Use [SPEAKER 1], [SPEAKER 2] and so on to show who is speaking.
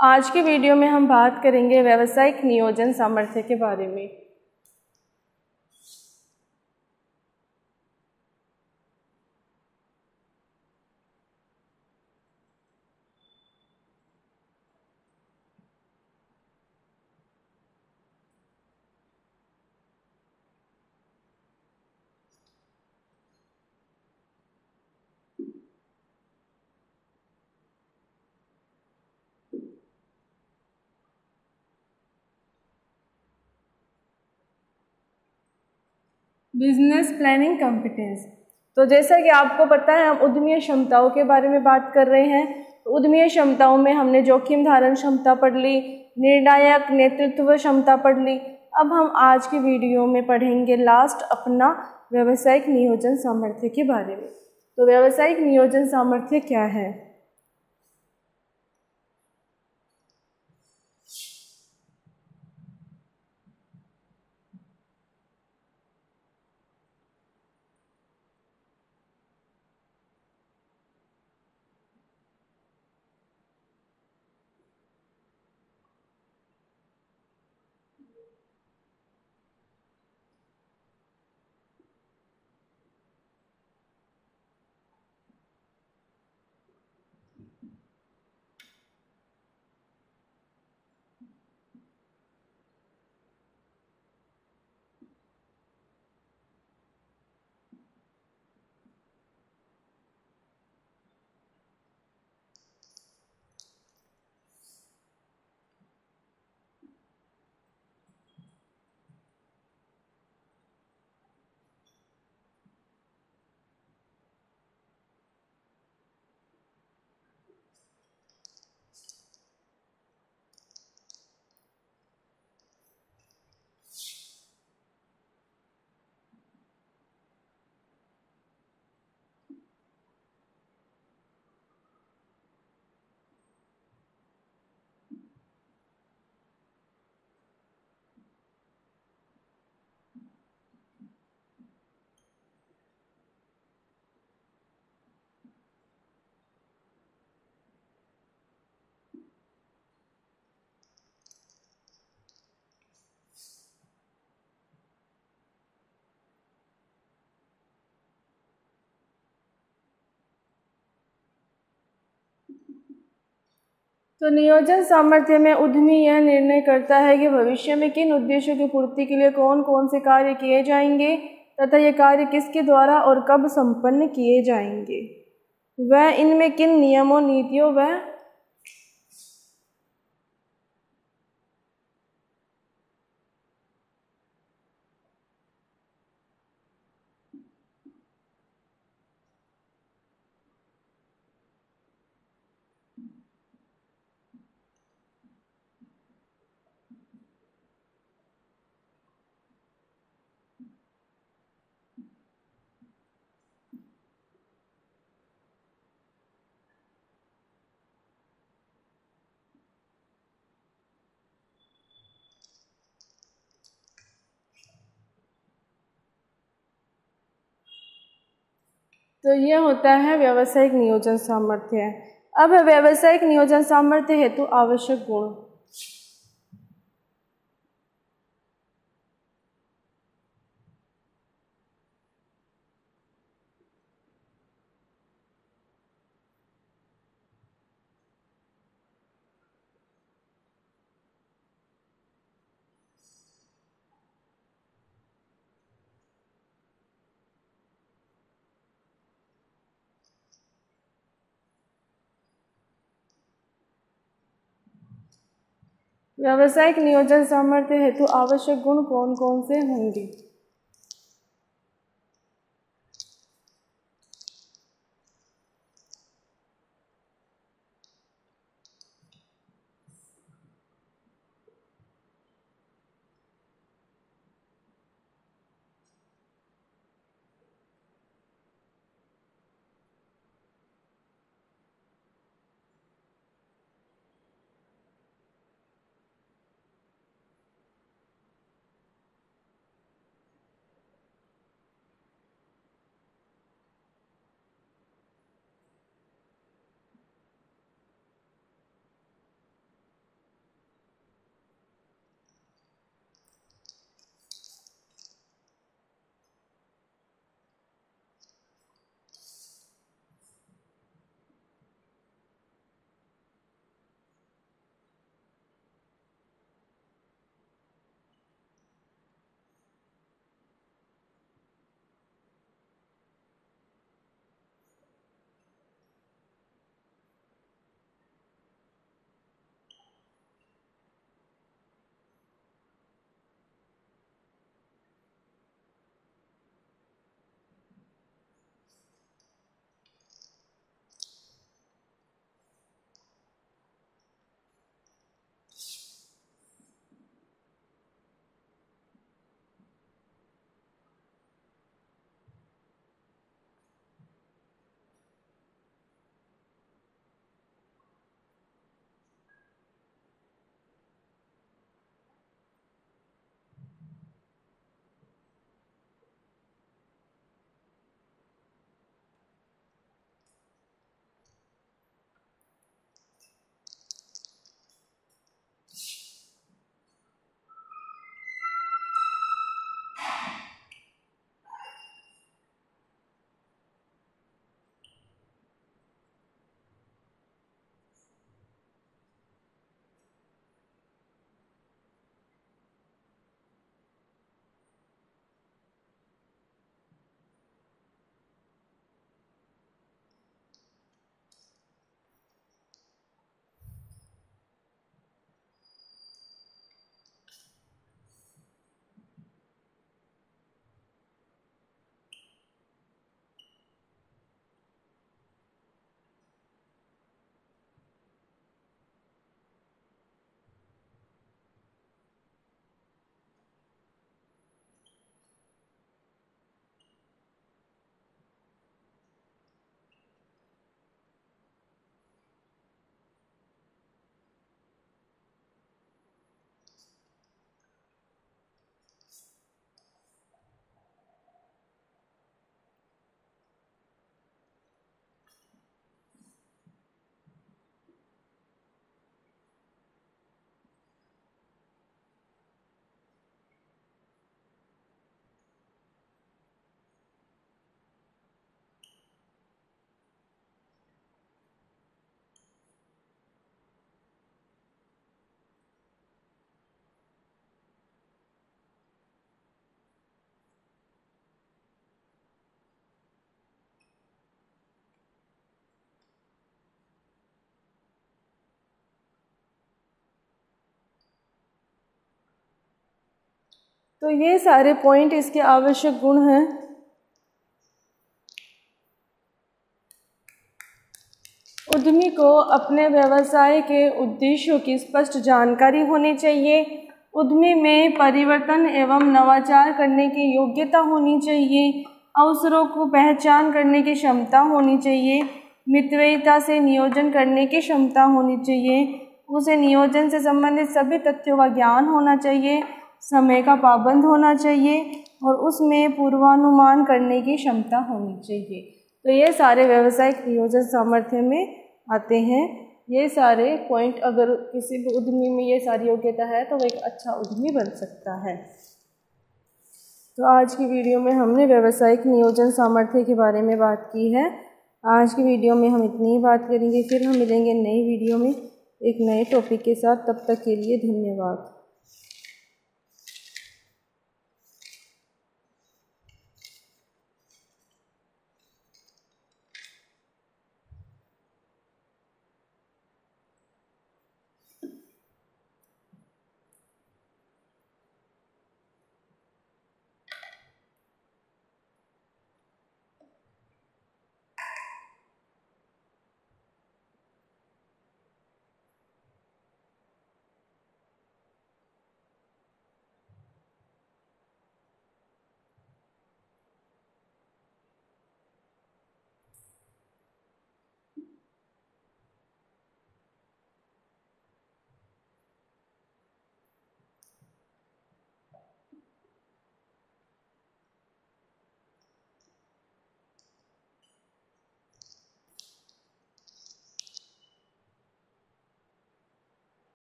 [SPEAKER 1] आज के वीडियो में हम बात करेंगे व्यावसायिक नियोजन सामर्थ्य के बारे में। बिज़नेस प्लानिंग कॉम्पिटेंस तो जैसा कि आपको पता है, हम उद्यमीय क्षमताओं के बारे में बात कर रहे हैं। तो उद्यमी क्षमताओं में हमने जोखिम धारण क्षमता पढ़ ली, निर्णायक नेतृत्व क्षमता पढ़ ली। अब हम आज की वीडियो में पढ़ेंगे लास्ट अपना व्यावसायिक नियोजन सामर्थ्य के बारे में। तो व्यावसायिक नियोजन सामर्थ्य क्या है? तो नियोजन सामर्थ्य में उद्यमी यह निर्णय करता है कि भविष्य में किन उद्देश्यों की पूर्ति के लिए कौन कौन से कार्य किए जाएँगे तथा ये कार्य किसके द्वारा और कब संपन्न किए जाएँगे। वह इनमें किन नियमों, नीतियों व तो ये होता है व्यावसायिक नियोजन सामर्थ्य। अब व्यावसायिक नियोजन सामर्थ्य हेतु आवश्यक गुण। व्यावसायिक नियोजन सामर्थ्य हेतु आवश्यक गुण कौन कौन से होंगे? तो ये सारे पॉइंट इसके आवश्यक गुण हैं। उद्यमी को अपने व्यवसाय के उद्देश्यों की स्पष्ट जानकारी होनी चाहिए। उद्यमी में परिवर्तन एवं नवाचार करने की योग्यता होनी चाहिए। अवसरों को पहचान करने की क्षमता होनी चाहिए। मितव्ययिता से नियोजन करने की क्षमता होनी चाहिए। उसे नियोजन से संबंधित सभी तथ्यों का ज्ञान होना चाहिए। समय का पाबंद होना चाहिए और उसमें पूर्वानुमान करने की क्षमता होनी चाहिए। तो ये सारे व्यवसायिक नियोजन सामर्थ्य में आते हैं। ये सारे पॉइंट अगर किसी भी उद्यमी में ये सारी योग्यता है तो वह एक अच्छा उद्यमी बन सकता है। तो आज की वीडियो में हमने व्यवसायिक नियोजन सामर्थ्य के बारे में बात की है। आज की वीडियो में हम इतनी ही बात करेंगे। फिर हम मिलेंगे नई वीडियो में एक नए टॉपिक के साथ। तब तक के लिए धन्यवाद।